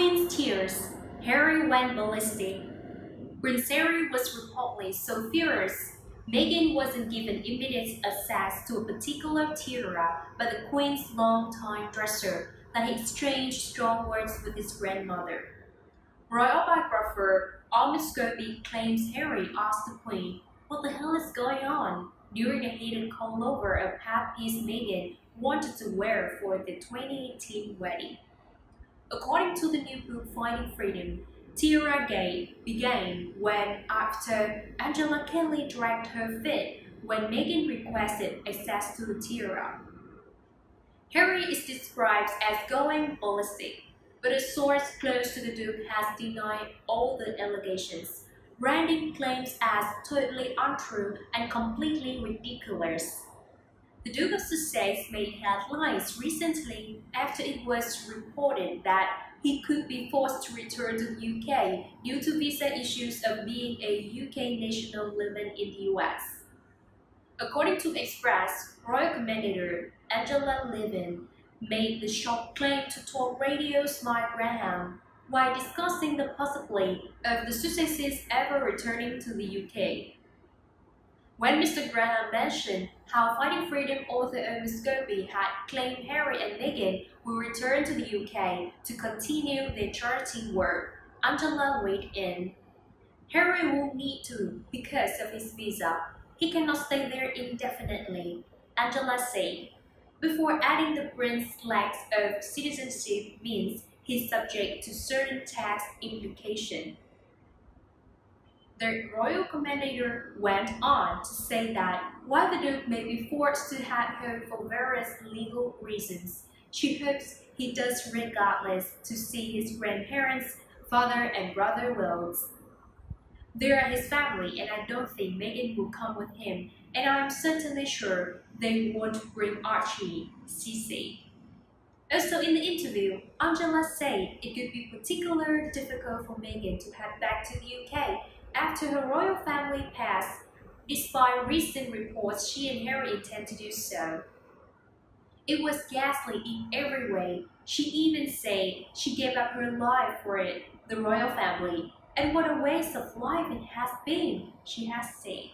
years, Harry went ballistic. Prince Harry was reportedly so furious, Meghan wasn't given immediate access to a particular tiara by the Queen's longtime dresser that he exchanged strong words with his grandmother. Royal biographer Omid Scobie claims Harry asked the Queen, What the hell is going on? during a heated call-over of hat piece Meghan wanted to wear for the 2018 wedding. According to the new book Finding Freedom, Tiara Gate began when after Angela Kelly dragged her feet when Meghan requested access to the tiara. Harry is described as going ballistic, but a source close to the Duke has denied all the allegations, branding claims as totally untrue and completely ridiculous. The Duke of Sussex made headlines recently after it was reported that he could be forced to return to the UK due to visa issues of being a UK national living in the US. According to Express, Royal Commentator Angela Levin made the shock claim to Talk Radio's Mike Graham while discussing the possibility of the Sussexes ever returning to the UK. When Mr. Graham mentioned how Finding Freedom author Omid Scobie had claimed Harry and Meghan will return to the UK to continue their charity work, Angela weighed in. Harry will need to because of his visa. He cannot stay there indefinitely, Angela said, before adding the prince's lack of citizenship means he's subject to certain tax implications. The royal commentator went on to say that while the Duke may be forced to have her for various legal reasons, she hopes he does regardless to see his grandparents, father and brother Wills. They are his family and I don't think Meghan will come with him and I'm certainly sure they won't bring Archie, she said. Also in the interview, Angela said it could be particularly difficult for Meghan to head back to the UK after her royal family passed, despite recent reports she and Harry intend to do so. It was ghastly in every way. She even said she gave up her life for it, the royal family. And what a waste of life it has been, she has said.